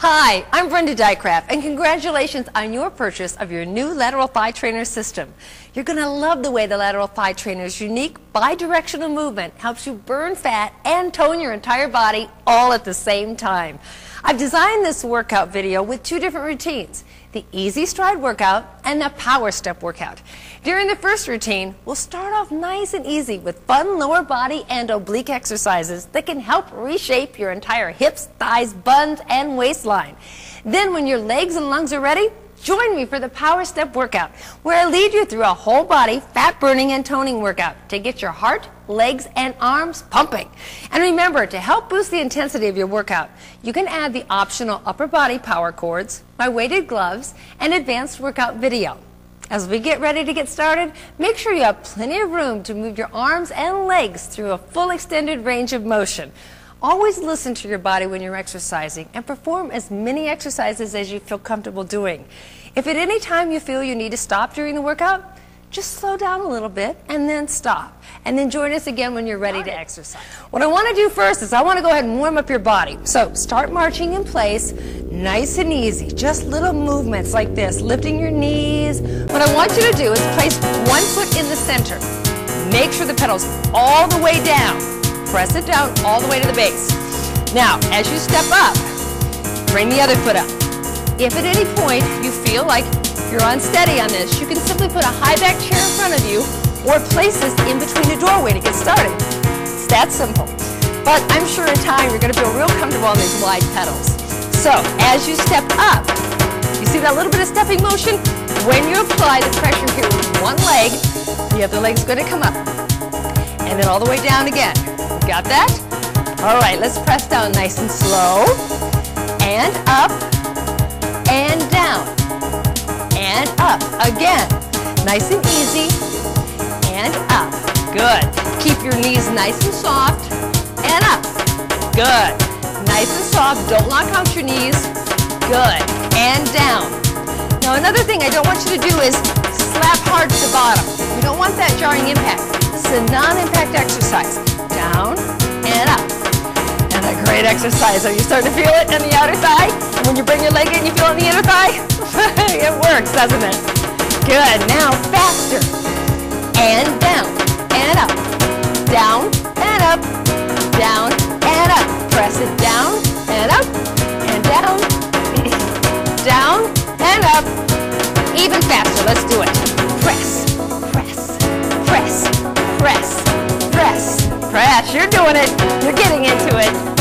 Hi, I'm Brenda Dygraf, and congratulations on your purchase of your new lateral thigh trainer system. You're going to love the way the lateral thigh trainer's unique bidirectional movement helps you burn fat and tone your entire body all at the same time. I've designed this workout video with two different routines, the easy stride workout and the power step workout. During the first routine, we'll start off nice and easy with fun lower body and oblique exercises that can help reshape your entire hips, thighs, buns, and waistline. Then when your legs and lungs are ready, Join me for the Power Step workout, where I lead you through a whole body fat burning and toning workout to get your heart, legs, and arms pumping. And remember, to help boost the intensity of your workout, you can add the optional upper body power cords, my weighted gloves, and advanced workout video. As we get ready to get started, make sure you have plenty of room to move your arms and legs through a full extended range of motion. Always listen to your body when you're exercising and perform as many exercises as you feel comfortable doing. If at any time you feel you need to stop during the workout, just slow down a little bit and then stop. And then join us again when you're ready to exercise. What I want to do first is I want to go ahead and warm up your body. So start marching in place, nice and easy. Just little movements like this, lifting your knees. What I want you to do is place one foot in the center. Make sure the pedal's all the way down. Press it down all the way to the base. Now, as you step up, bring the other foot up. If at any point you feel like you're unsteady on this, you can simply put a high back chair in front of you or place this in between the doorway to get started. It's that simple. But I'm sure in time you're going to feel real comfortable on these wide pedals. So as you step up, you see that little bit of stepping motion? When you apply the pressure here with one leg, the other leg's going to come up. And then all the way down again. Got that? All right, let's press down nice and slow. And up. And up. Again. Nice and easy. And up. Good. Keep your knees nice and soft. And up. Good. Nice and soft. Don't lock out your knees. Good. And down. Now another thing I don't want you to do is slap hard to the bottom. You don't want that jarring impact. It's a non-impact exercise down and up. And a great exercise. Are you starting to feel it in the outer thigh? And when you bring your leg in, you feel it in the inner thigh? Works, doesn't it? Good. Now faster. And down and up. Down and up. Down and up. Press it down and up and down. down and up. Even faster. Let's do it. Press, press, press, press, press. Press. You're doing it. You're getting into it.